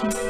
Production.